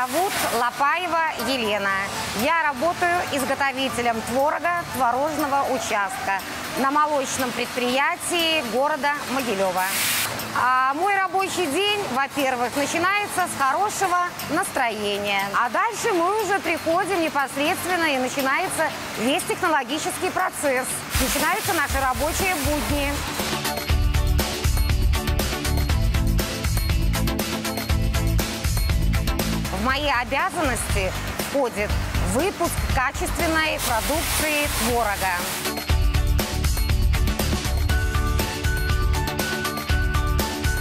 зовут Лопаева Елена. Я работаю изготовителем творога творожного участка на молочном предприятии города Могилева. А мой рабочий день, во-первых, начинается с хорошего настроения. А дальше мы уже приходим непосредственно и начинается весь технологический процесс. Начинаются наши рабочие будни. Мои обязанности входит выпуск качественной продукции творога.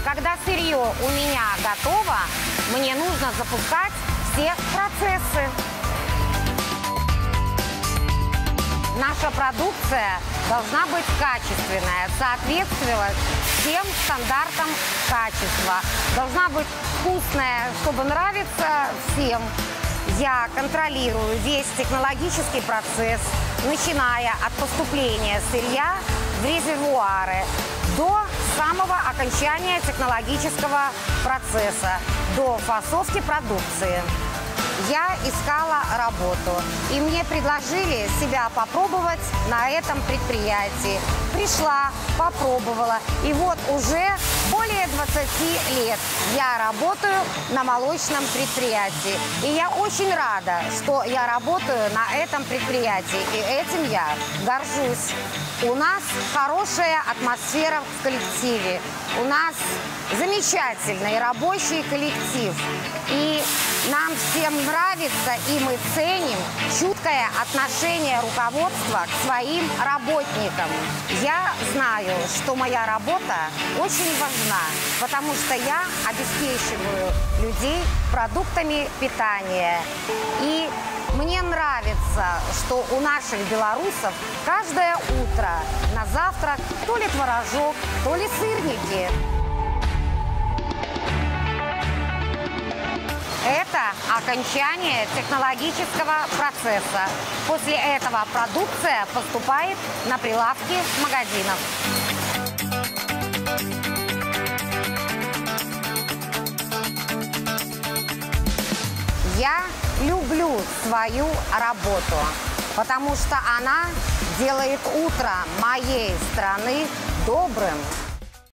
Когда сырье у меня готово, мне нужно запускать все процессы. Наша продукция должна быть качественная, соответствовать всем стандартам качества. Должна быть вкусная, чтобы нравиться всем. Я контролирую весь технологический процесс, начиная от поступления сырья в резервуары до самого окончания технологического процесса, до фасовки продукции. Я искала работу, и мне предложили себя попробовать на этом предприятии. Пришла, попробовала, и вот уже более 20 лет я работаю на молочном предприятии. И я очень рада, что я работаю на этом предприятии, и этим я горжусь. У нас хорошая атмосфера в коллективе, у нас замечательный рабочий коллектив. И нам всем нравится и мы ценим чуткое отношение руководства к своим работникам. Я знаю, что моя работа очень важна, потому что я обеспечиваю людей продуктами питания. И мне нравится, что у наших белорусов каждое утро на завтрак то ли творожок, то ли сырники. Это окончание технологического процесса. После этого продукция поступает на прилавки магазинов. Я люблю свою работу, потому что она делает утро моей страны добрым.